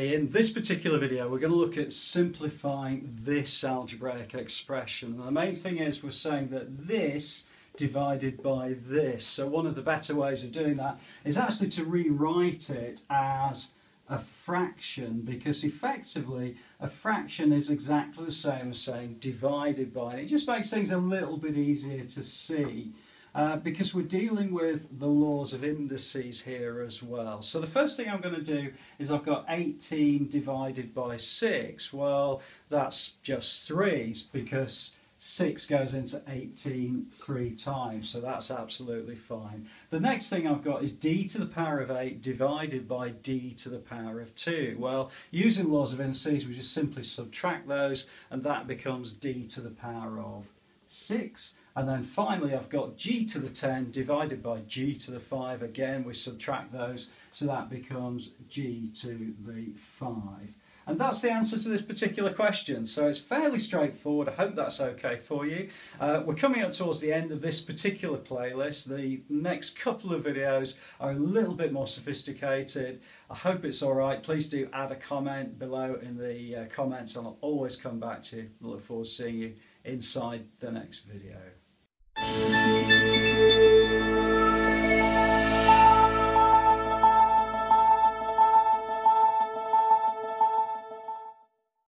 In this particular video we're going to look at simplifying this algebraic expression. And the main thing is we're saying that this divided by this. So one of the better ways of doing that is actually to rewrite it as a fraction because effectively a fraction is exactly the same as saying divided by. It just makes things a little bit easier to see. Uh, because we're dealing with the laws of indices here as well. So the first thing I'm going to do is I've got 18 divided by 6. Well, that's just 3 because 6 goes into 18 three times, so that's absolutely fine. The next thing I've got is d to the power of 8 divided by d to the power of 2. Well, using laws of indices, we just simply subtract those, and that becomes d to the power of 6. And then finally I've got g to the 10 divided by g to the 5. Again, we subtract those, so that becomes g to the 5. And that's the answer to this particular question. So it's fairly straightforward. I hope that's okay for you. Uh, we're coming up towards the end of this particular playlist. The next couple of videos are a little bit more sophisticated. I hope it's all right. Please do add a comment below in the uh, comments and I'll always come back to you. I look forward to seeing you inside the next video.